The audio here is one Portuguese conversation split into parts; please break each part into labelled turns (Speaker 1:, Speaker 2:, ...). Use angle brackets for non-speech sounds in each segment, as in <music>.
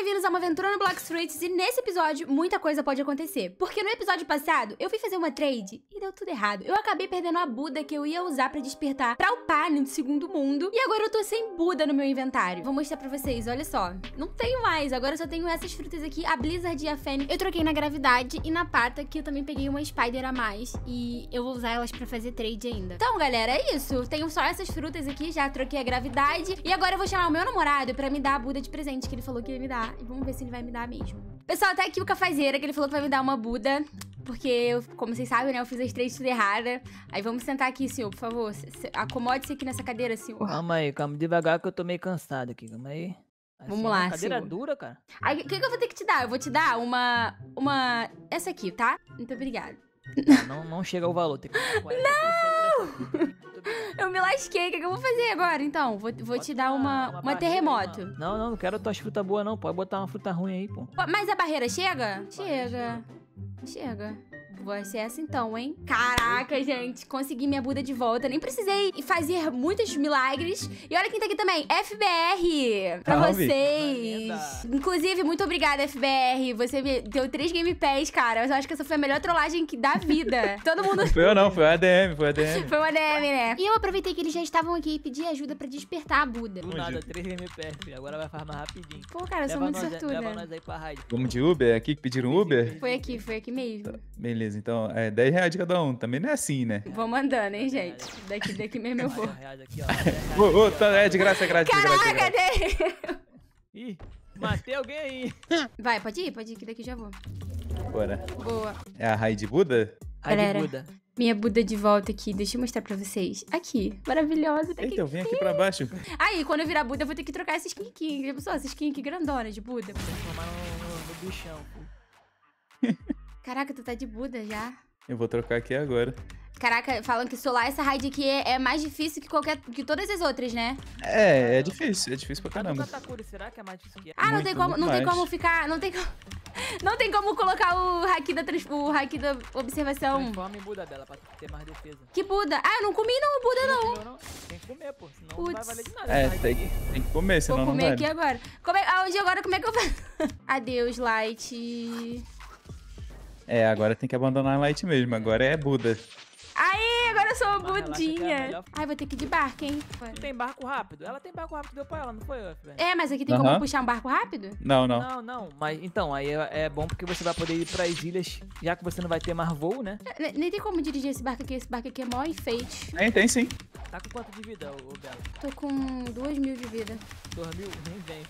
Speaker 1: bem-vindos a uma aventura no Block Streets e nesse episódio muita coisa pode acontecer. Porque no episódio passado eu fui fazer uma trade e deu tudo errado. Eu acabei perdendo a Buda que eu ia usar pra despertar pra upar no segundo mundo e agora eu tô sem Buda no meu inventário. Vou mostrar pra vocês, olha só. Não tenho mais, agora eu só tenho essas frutas aqui, a Blizzard e a Fênix. Eu troquei na Gravidade e na Pata que eu também peguei uma Spider a mais e eu vou usar elas pra fazer trade ainda. Então galera, é isso. Tenho só essas frutas aqui, já troquei a Gravidade e agora eu vou chamar o meu namorado pra me dar a Buda de presente que ele falou que ia me dar. E vamos ver se ele vai me dar mesmo. Pessoal, tá aqui o Cafazeira, que ele falou que vai me dar uma Buda. Porque, eu, como vocês sabem, né, eu fiz as três tudo errada. Aí vamos sentar aqui, senhor, por favor. Acomode-se aqui nessa cadeira, senhor.
Speaker 2: Calma aí, calma devagar que eu tô meio cansado aqui, calma aí. Assim,
Speaker 1: Vamos lá,
Speaker 2: Cadeira
Speaker 1: senhor.
Speaker 2: dura, cara.
Speaker 1: Aí, o que, que eu vou ter que te dar? Eu vou te dar uma. Uma. Essa aqui, tá? Muito obrigada.
Speaker 2: Não, não chega ao valor. Tem que não! <laughs>
Speaker 1: Eu me lasquei. O que, que eu vou fazer agora, então? Vou, vou te dar uma, uma, terremoto.
Speaker 2: Aí, não, não, não quero tuas frutas boas, não. Pode botar uma fruta ruim aí, pô.
Speaker 1: Mas a barreira chega? Chega. Chega. Vai ser essa então, hein? Caraca, gente, consegui minha Buda de volta. Nem precisei fazer muitos milagres. E olha quem tá aqui também, FBR! Pra
Speaker 3: Salve.
Speaker 1: vocês. Inclusive, muito obrigada, FBR. Você me deu três Game Pass, cara. Mas eu acho que essa foi a melhor trollagem que- da vida. <laughs> Todo mundo
Speaker 3: Foi eu não, foi a ADM, foi a ADM.
Speaker 1: foi uma DM, né? E eu aproveitei que eles já estavam aqui e pedi ajuda pra despertar a Buda.
Speaker 2: Do nada, 3 MPR, filho. Agora vai farmar rapidinho.
Speaker 1: Pô, cara, eu sou muito
Speaker 2: Leva
Speaker 1: sortuda.
Speaker 2: nós aí pra raid.
Speaker 3: Vamos de Uber? É Aqui que pediram Uber?
Speaker 1: Foi aqui, foi aqui mesmo.
Speaker 3: Beleza, então é 10 reais de cada um. Também não é assim, né?
Speaker 1: Vou mandando, hein, gente? Daqui, daqui mesmo eu vou.
Speaker 2: Aqui, <laughs>
Speaker 3: Ô,
Speaker 2: aqui,
Speaker 3: tá, é de graça, é grátis, é
Speaker 1: Caraca,
Speaker 3: grátis.
Speaker 1: Dei!
Speaker 2: Ih, matei alguém aí. <laughs>
Speaker 1: Vai, pode ir? Pode ir, que daqui já vou.
Speaker 3: Bora.
Speaker 1: Boa.
Speaker 3: É a Raid Buda?
Speaker 2: Raid
Speaker 1: Galera.
Speaker 2: Buda.
Speaker 1: Minha Buda de volta aqui, deixa eu mostrar pra vocês. Aqui, maravilhosa. Tá aqui.
Speaker 3: Eita, eu vim aqui pra baixo.
Speaker 1: Aí, quando eu virar Buda, eu vou ter que trocar essa skin aqui. Pensou? Essa skin aqui grandona de Buda.
Speaker 2: Transformar no, no, no bichão, pô. <laughs>
Speaker 1: Caraca, tu tá de Buda já.
Speaker 3: Eu vou trocar aqui agora.
Speaker 1: Caraca, falam que solar essa raid aqui é, é mais difícil que qualquer que todas as outras, né?
Speaker 3: É, é difícil, é difícil pra caramba.
Speaker 2: Será que é mais difícil que
Speaker 1: Ah, não
Speaker 3: Muito,
Speaker 1: tem como, não tem como ficar, não tem como, <laughs> não tem como colocar o haki da o haki da observação.
Speaker 2: Transforma em Buda, Bela, pra ter mais defesa.
Speaker 1: Que Buda? Ah, eu não comi não o Buda não.
Speaker 2: Não, não. Tem que comer, pô. Senão não vai valer de nada.
Speaker 3: É, tem,
Speaker 2: aqui.
Speaker 3: tem que comer, senão
Speaker 1: Vou
Speaker 3: não
Speaker 1: comer
Speaker 3: vale.
Speaker 1: aqui agora. Como é, aonde agora, como é que eu faço? <laughs> Adeus, Light.
Speaker 3: É, agora tem que abandonar a Light mesmo. Agora é Buda.
Speaker 1: Aê, agora eu sou
Speaker 2: é a
Speaker 1: budinha.
Speaker 2: melhor-
Speaker 1: Ai, vou ter que ir de barco, hein?
Speaker 2: Tem barco rápido. Ela tem barco rápido, deu pra ela, não foi?
Speaker 1: É, mas aqui tem como puxar um barco rápido?
Speaker 3: Não, não.
Speaker 2: Não, não, mas então, aí é, é bom porque você vai poder ir pras ilhas, já que você não vai ter mais voo, né?
Speaker 1: Ne- Nem tem como dirigir esse barco aqui. Esse barco aqui é mó enfeite.
Speaker 3: Tem, tem sim.
Speaker 2: Tá com quanto de vida, ô, ô Bela?
Speaker 1: Tô com duas mil de vida.
Speaker 2: Dois mil? Nem vem.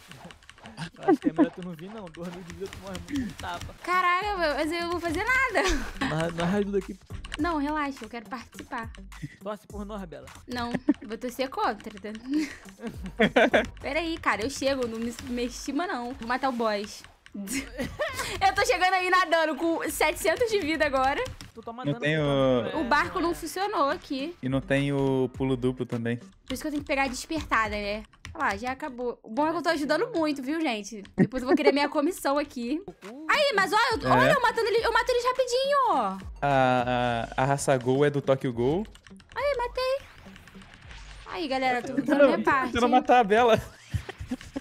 Speaker 2: <laughs> Acho que é melhor tu não vir, não. Dois mil de vida tu morre muito com tapa.
Speaker 1: Caraca, meu, mas eu não vou fazer nada.
Speaker 2: Nós, ajuda aqui.
Speaker 1: Não, relaxa, eu quero participar.
Speaker 2: Torce por nós, Bela.
Speaker 1: Não, vou torcer contra. tá? <laughs> Peraí, cara, eu chego, não me, me estima não. Vou matar o boss. <laughs> eu tô chegando aí nadando com 700 de vida agora.
Speaker 2: Tu toma
Speaker 3: Não
Speaker 2: dano.
Speaker 3: tem
Speaker 2: tu
Speaker 3: o-
Speaker 2: toma-
Speaker 1: O barco não funcionou aqui.
Speaker 3: E não tem o pulo duplo também.
Speaker 1: Por isso que eu tenho que pegar a despertada, né? Olha lá, já acabou. O bom é que eu tô ajudando muito, viu, gente? Depois eu vou querer minha comissão aqui. <laughs> Aí, mas olha, eu,
Speaker 3: É.
Speaker 1: olha, eu matando ele, eu mato eles rapidinho, ó.
Speaker 3: A, a, a raça Gol é do Tokyo Gol.
Speaker 1: Aí, matei. Aí, galera, tô fazendo minha parte.
Speaker 3: Tentando matar a Bela.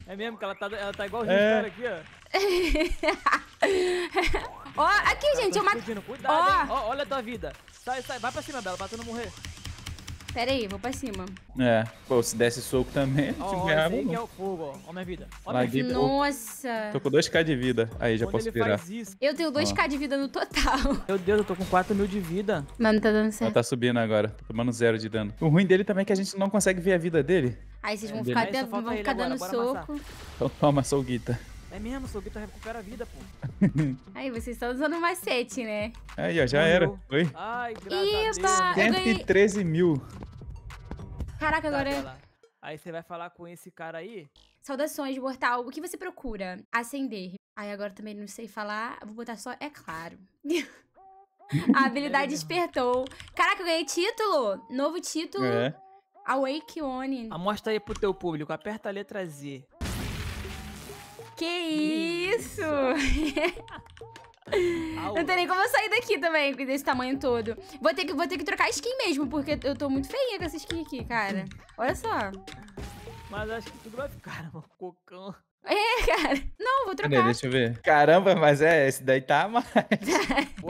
Speaker 2: É mesmo que ela tá, ela tá igual o
Speaker 3: É.
Speaker 2: cara aqui, ó. <laughs>
Speaker 1: Ó, aqui, gente, eu
Speaker 2: explodindo. Cuidado?
Speaker 1: Ó,
Speaker 2: olha a tua vida. Sai, sai. Vai pra cima, Bela, pra tu não morrer.
Speaker 1: Pera aí, vou pra cima.
Speaker 3: É, pô, se desse soco também,
Speaker 2: Ó,
Speaker 3: te
Speaker 2: ó, esse
Speaker 3: ganhava
Speaker 2: que é
Speaker 3: não.
Speaker 2: o fogo, ó. Ó minha vida. Ó minha
Speaker 3: Larguei-
Speaker 2: vida.
Speaker 1: Nossa.
Speaker 3: Tô com 2k de vida. Aí, já
Speaker 2: Quando
Speaker 3: posso virar.
Speaker 2: isso.
Speaker 1: Eu tenho 2k de vida no total. <laughs>
Speaker 2: Meu Deus, eu tô com 4 mil de vida.
Speaker 1: Mas não tá dando
Speaker 3: Ela
Speaker 1: certo.
Speaker 3: tá subindo agora. Tô tomando zero de dano. O ruim dele também é que a gente não consegue ver a vida dele.
Speaker 1: Aí vocês vão
Speaker 3: É,
Speaker 1: ficar,
Speaker 2: falta
Speaker 1: vão ficar
Speaker 2: agora,
Speaker 1: dando
Speaker 2: bora amassar.
Speaker 1: soco.
Speaker 3: Então toma, sou Guita.
Speaker 2: É mesmo, seu Guitar recupera a vida, pô. <laughs>
Speaker 1: Aí, vocês estão usando macete, né?
Speaker 3: Aí, ó, já
Speaker 2: Morreu.
Speaker 3: era. Oi?
Speaker 2: Ai, graças
Speaker 1: Iba!
Speaker 2: a Deus.
Speaker 1: Eu ganhei-
Speaker 3: 113 mil.
Speaker 1: Caraca,
Speaker 2: Tá,
Speaker 1: agora...
Speaker 2: Aí você vai falar com esse cara aí.
Speaker 1: Saudações, mortal. O que você procura? Acender. Aí agora também não sei falar. Vou botar só, é claro. <laughs> A habilidade despertou. Caraca, eu ganhei título. Novo título.
Speaker 3: É.
Speaker 1: Awake Oni.
Speaker 2: Mostra aí pro teu público. Aperta a letra Z.
Speaker 1: Que isso? Não tem nem como eu sair daqui também, desse tamanho todo. Vou ter, que, vou ter que trocar skin mesmo, porque eu tô muito feinha com essa skin aqui, cara. Olha só.
Speaker 2: Mas acho que tudo vai ficar, mano. Cocão.
Speaker 1: É, cara. Não, vou trocar.
Speaker 3: Deixa eu ver. Caramba, mas é, esse daí tá mais. <laughs>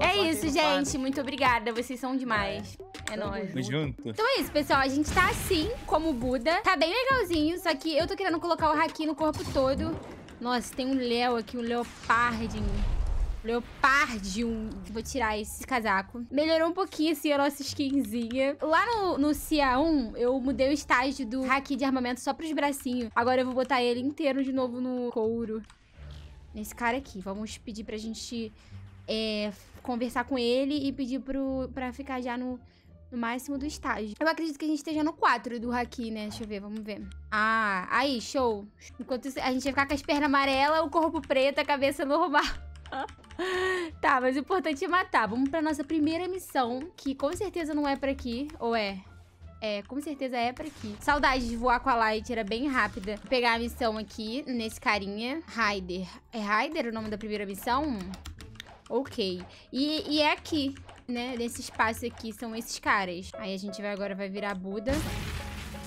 Speaker 1: É isso, gente. Muito obrigada. Vocês são demais. É
Speaker 2: Tamo
Speaker 1: nóis.
Speaker 3: Tamo junto.
Speaker 1: Então é isso, pessoal. A gente tá assim, como o Buda. Tá bem legalzinho, só que eu tô querendo colocar o haki no corpo todo. Nossa, tem um Léo aqui, um leopardinho. Leopardium. Vou tirar esse casaco. Melhorou um pouquinho, assim, a nossa skinzinha. Lá no, no CIA1, eu mudei o estágio do haki de armamento só pros bracinhos. Agora eu vou botar ele inteiro de novo no couro. Nesse cara aqui. Vamos pedir pra gente é, conversar com ele e pedir pro, pra ficar já no, no máximo do estágio. Eu acredito que a gente esteja no 4 do Haki, né? Deixa eu ver, vamos ver. Ah, aí, show. Enquanto isso, a gente vai ficar com as pernas amarelas, o corpo preto, a cabeça normal. <laughs> tá, mas o importante é matar. Vamos pra nossa primeira missão, que com certeza não é pra aqui. Ou é? É, com certeza é pra aqui. Saudade de voar com a Light, era bem rápida. Vou pegar a missão aqui, nesse carinha. Raider. É Raider o nome da primeira missão? Ok. E, e é aqui, né? Nesse espaço aqui, são esses caras. Aí a gente vai agora vai virar Buda.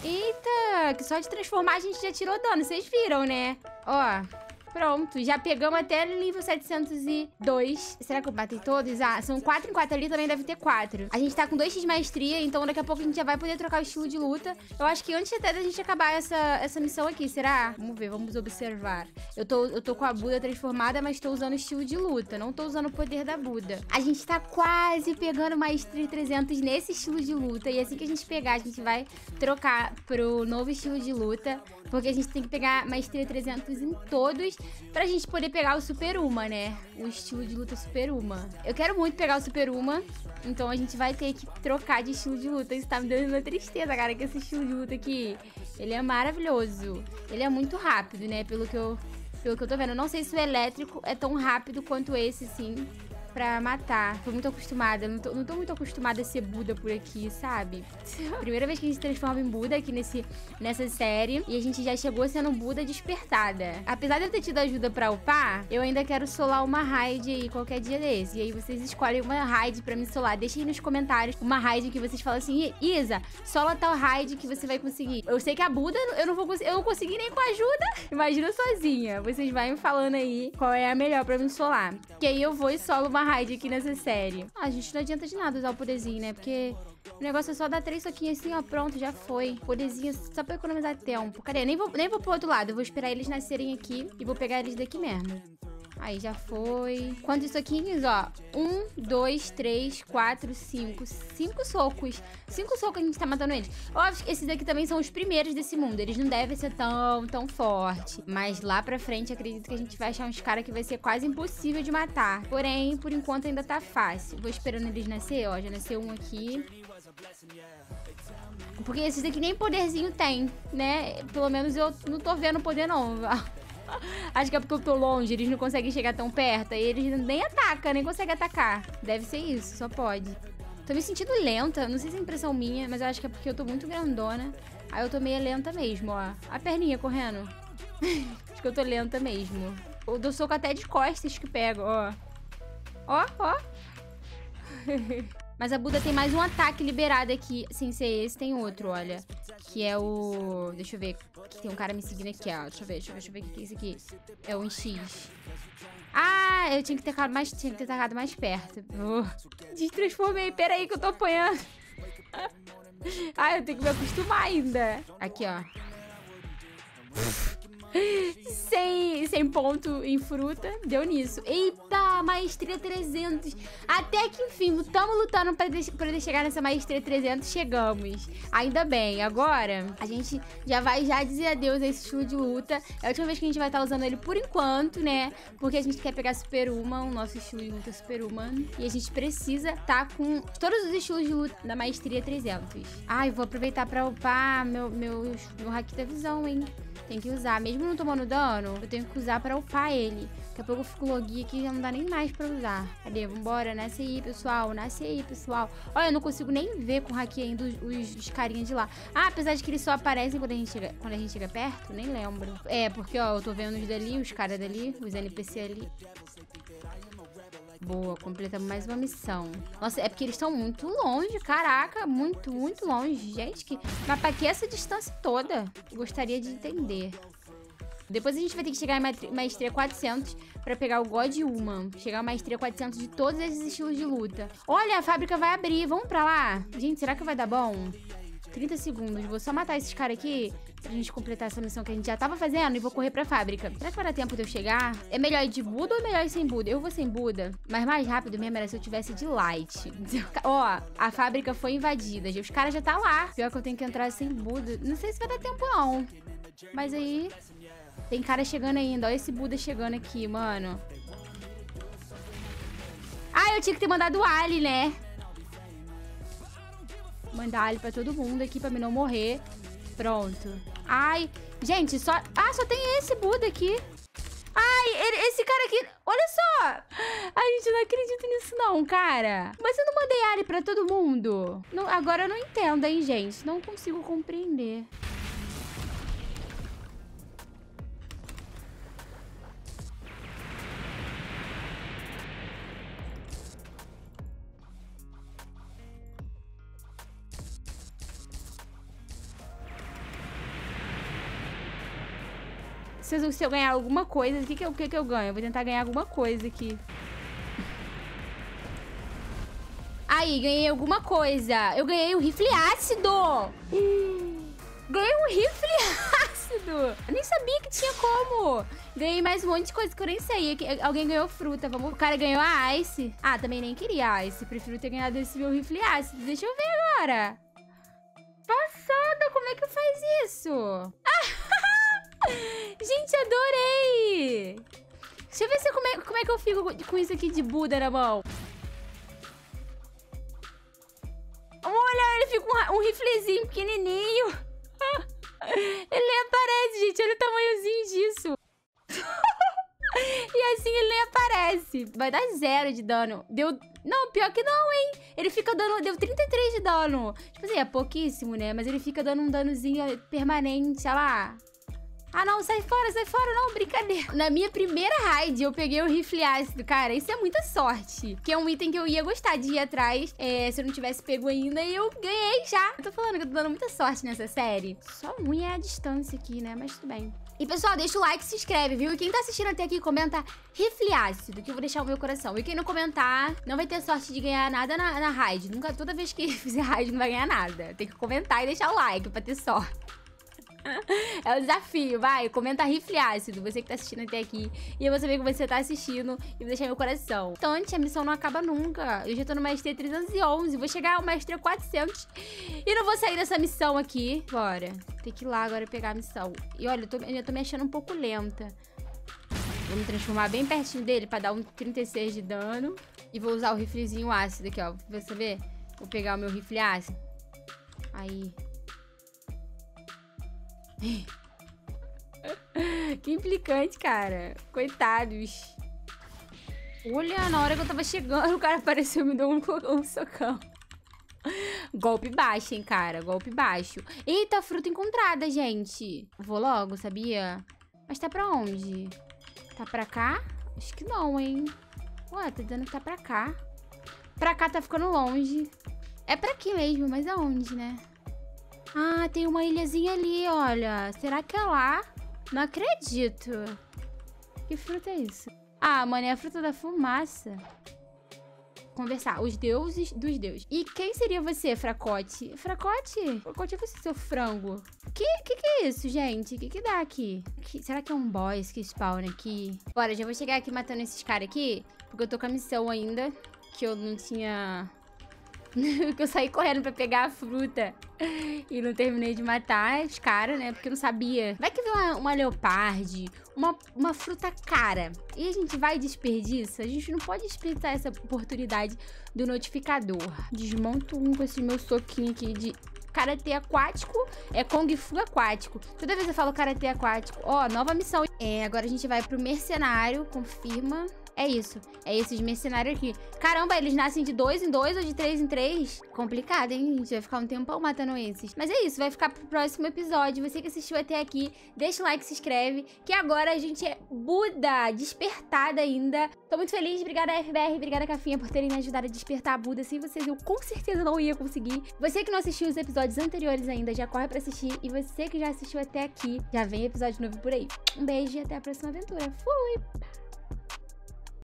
Speaker 1: Eita, que só de transformar a gente já tirou dano, vocês viram, né? Ó, pronto, já pegamos até nível 702. Será que eu batei todos? Ah, são 4 em 4 ali, também deve ter 4. A gente tá com 2x maestria, então daqui a pouco a gente já vai poder trocar o estilo de luta. Eu acho que antes até da gente acabar essa, essa missão aqui, será? Vamos ver, vamos observar. Eu tô, eu tô com a Buda transformada, mas tô usando o estilo de luta, não tô usando o poder da Buda. A gente tá quase pegando maestria 300 nesse estilo de luta, e assim que a gente pegar, a gente vai trocar pro novo estilo de luta, porque a gente tem que pegar maestria 300 em todos pra gente poder pegar o Super Uma, né? O estilo de luta Super Uma. Eu quero muito pegar o Super Uma, então a gente vai ter que trocar de estilo de luta. Isso tá me dando uma tristeza, cara, que esse estilo de luta aqui, ele é maravilhoso. Ele é muito rápido, né? Pelo que eu, pelo que eu tô vendo. Eu não sei se o elétrico é tão rápido quanto esse, sim. Pra matar. Tô muito acostumada. Não tô, não tô muito acostumada a ser Buda por aqui, sabe? <laughs> Primeira vez que a gente se transforma em Buda aqui nesse, nessa série. E a gente já chegou sendo Buda despertada. Apesar de eu ter tido ajuda pra upar, eu ainda quero solar uma raid aí qualquer dia desse. E aí vocês escolhem uma raid pra me solar. Deixem aí nos comentários uma raid que vocês falam assim: Isa, sola tal raid que você vai conseguir. Eu sei que a Buda eu não vou conseguir. Eu não consegui nem com ajuda. Imagina sozinha. Vocês vão me falando aí qual é a melhor pra me solar. Que aí eu vou e solo uma raid aqui nessa série. Ah, gente, não adianta de nada usar o poderzinho, né? Porque o negócio é só dar três soquinhos assim, ó, pronto, já foi. Poderzinho só pra economizar tempo. Cadê? Nem vou, nem vou pro outro lado, eu vou esperar eles nascerem aqui e vou pegar eles daqui mesmo. Aí já foi. Quantos soquinhos, ó? Um, dois, três, quatro, cinco. Cinco socos. Cinco socos a gente tá matando eles. Óbvio que esses aqui também são os primeiros desse mundo. Eles não devem ser tão, tão fortes. Mas lá pra frente, acredito que a gente vai achar uns caras que vai ser quase impossível de matar. Porém, por enquanto ainda tá fácil. Vou esperando eles nascer, ó. Já nasceu um aqui. Porque esses aqui nem poderzinho tem, né? Pelo menos eu não tô vendo poder, não. <laughs> Acho que é porque eu tô longe, eles não conseguem chegar tão perto. E eles nem atacam, nem conseguem atacar. Deve ser isso, só pode. Tô me sentindo lenta, não sei se é impressão minha, mas eu acho que é porque eu tô muito grandona. Aí eu tô meio lenta mesmo, ó. A perninha correndo. <laughs> acho que eu tô lenta mesmo. Eu dou soco até de costas que pego, ó. Ó, ó. <laughs> Mas a Buda tem mais um ataque liberado aqui. Sem ser esse, tem outro, olha. Que é o... Deixa eu ver. Tem um cara me seguindo aqui, ó. Deixa eu ver, deixa eu ver, deixa eu ver o que é isso aqui. É um X. Ah, eu tinha que ter tacado mais, tinha que ter mais perto. Uh, destransformei. Pera aí que eu tô apanhando. <laughs> ah, eu tenho que me acostumar ainda. Aqui, ó. Sem, sem ponto em fruta, deu nisso. Eita, maestria 300. Até que enfim, estamos lutando para poder chegar nessa maestria 300, chegamos. Ainda bem, agora a gente já vai já dizer adeus a esse estilo de luta. É a última vez que a gente vai estar usando ele por enquanto, né? Porque a gente quer pegar Superhuman, o nosso estilo de luta Superhuman. E a gente precisa estar tá com todos os estilos de luta da maestria 300. Ai, vou aproveitar para upar meu, meu, meu hack da visão, hein? Tem que usar. Mesmo não tomando dano, eu tenho que usar pra upar ele. Daqui a pouco eu fico login aqui e já não dá nem mais pra usar. Cadê? Vambora, nasce aí, pessoal. Nasce aí, pessoal. Olha, eu não consigo nem ver com o haki ainda os, os, os carinhas de lá. Ah, apesar de que eles só aparecem quando a gente chega, quando a gente chega perto, nem lembro. É, porque, ó, eu tô vendo os dali, os caras dali, os NPC ali. Boa, completamos mais uma missão. Nossa, é porque eles estão muito longe, caraca, muito, muito longe. Gente, que... mas pra que essa distância toda? Gostaria de entender. Depois a gente vai ter que chegar em maestria 400 pra pegar o God Human. Chegar a maestria 400 de todos esses estilos de luta. Olha, a fábrica vai abrir. Vamos pra lá? Gente, será que vai dar bom? 30 segundos. Vou só matar esses caras aqui pra gente completar essa missão que a gente já tava fazendo e vou correr pra fábrica. Será que vai dar tempo de eu chegar? É melhor ir de Buda ou é melhor ir sem Buda? Eu vou sem Buda, mas mais rápido mesmo era se eu tivesse de Light. <laughs> Ó, a fábrica foi invadida. Os caras já tá lá. Pior que eu tenho que entrar sem Buda. Não sei se vai dar tempo não. Mas aí... Tem cara chegando ainda. Ó esse Buda chegando aqui, mano. Ah, eu tinha que ter mandado Ali, né? Mandar Ali pra todo mundo aqui pra mim não morrer. Pronto. Ai, gente, só... Ah, só tem esse Buda aqui. Ai, ele, esse cara aqui... Olha só! Ai, gente, não acredito nisso não, cara. Mas eu não mandei Ali pra todo mundo? Não, agora eu não entendo, hein, gente. Não consigo compreender. Se, se eu ganhar alguma coisa, o que que, eu, que que eu ganho? Eu vou tentar ganhar alguma coisa aqui. Aí, ganhei alguma coisa. Eu ganhei um rifle ácido. Ganhei um rifle <laughs> ácido. Eu nem sabia que tinha como. Ganhei mais um monte de coisa que eu nem sei. Alguém ganhou fruta. Vamos... O cara ganhou a Ice. Ah, também nem queria Ice. Prefiro ter ganhado esse meu rifle ácido. Deixa eu ver agora. Passada, como é que faz isso? Gente, adorei! Deixa eu ver se como, é, como é que eu fico com isso aqui de Buda na mão. Olha, ele fica um, um riflezinho pequenininho. <laughs> ele nem aparece, gente. Olha o tamanhozinho disso. <laughs> e assim ele nem aparece. Vai dar zero de dano. Deu... Não, pior que não, hein? Ele fica dando... Deu 33 de dano. Tipo assim, é pouquíssimo, né? Mas ele fica dando um danozinho permanente, olha lá. Ah, não, sai fora, sai fora, não, brincadeira. Na minha primeira raid, eu peguei o rifle ácido. Cara, isso é muita sorte. Que é um item que eu ia gostar de ir atrás é, se eu não tivesse pego ainda. E eu ganhei já. Eu tô falando que eu tô dando muita sorte nessa série. Só ruim é a distância aqui, né? Mas tudo bem. E, pessoal, deixa o like e se inscreve, viu? E quem tá assistindo até aqui, comenta rifle ácido, que eu vou deixar o meu coração. E quem não comentar, não vai ter sorte de ganhar nada na, na raid. Nunca, toda vez que <laughs> fizer raid, não vai ganhar nada. Tem que comentar e deixar o like pra ter sorte. <laughs> É o desafio, vai. Comenta rifle ácido, você que tá assistindo até aqui. E eu vou saber que você tá assistindo e vou deixar meu coração. Então, a missão não acaba nunca. Eu já tô no Maestria 311, vou chegar ao Maestria 400. E não vou sair dessa missão aqui. Bora. Tem que ir lá agora pegar a missão. E olha, eu, tô, eu já tô me achando um pouco lenta. Vou me transformar bem pertinho dele pra dar um 36 de dano. E vou usar o riflezinho ácido aqui, ó. Você ver? Vou pegar o meu rifle ácido. Aí. Que implicante, cara. Coitados. Olha, na hora que eu tava chegando, o cara apareceu e me deu um, <laughs> um socão. Golpe baixo, hein, cara. Golpe baixo. Eita, fruta encontrada, gente. Vou logo, sabia? Mas tá pra onde? Tá pra cá? Acho que não, hein. Ué, tá dizendo que tá pra cá. Pra cá tá ficando longe. É pra aqui mesmo, mas aonde, né? Ah, tem uma ilhazinha ali, olha. Será que é lá? Não acredito. Que fruta é isso? Ah, mano, é a fruta da fumaça. Conversar. Os deuses dos deuses. E quem seria você, Fracote? Fracote? Fracote é você, seu frango. Que, que que é isso, gente? Que que dá aqui? Que, será que é um boss que spawna aqui? Bora, já vou chegar aqui matando esses caras aqui. Porque eu tô com a missão ainda. Que eu não tinha <laughs> que eu saí correndo pra pegar a fruta e não terminei de matar os caras, né? Porque eu não sabia. Vai que vem uma, uma leoparde, uma, uma fruta cara. E a gente vai e desperdiça. A gente não pode desperdiçar essa oportunidade do notificador. Desmonto um com esse meu soquinho aqui de karatê aquático é Kung Fu aquático. Toda vez eu falo karatê aquático. Ó, nova missão. É, agora a gente vai pro mercenário, confirma. É isso. É esses mercenários aqui. Caramba, eles nascem de dois em dois ou de três em três? Complicado, hein? A gente vai ficar um tempão matando esses. Mas é isso, vai ficar pro próximo episódio. Você que assistiu até aqui, deixa o like, se inscreve. Que agora a gente é Buda, despertada ainda. Tô muito feliz, obrigada FBR, obrigada Cafinha por terem me ajudado a despertar a Buda. Sem vocês eu com certeza não ia conseguir. Você que não assistiu os episódios anteriores ainda, já corre pra assistir. E você que já assistiu até aqui, já vem episódio novo por aí. Um beijo e até a próxima aventura. Fui!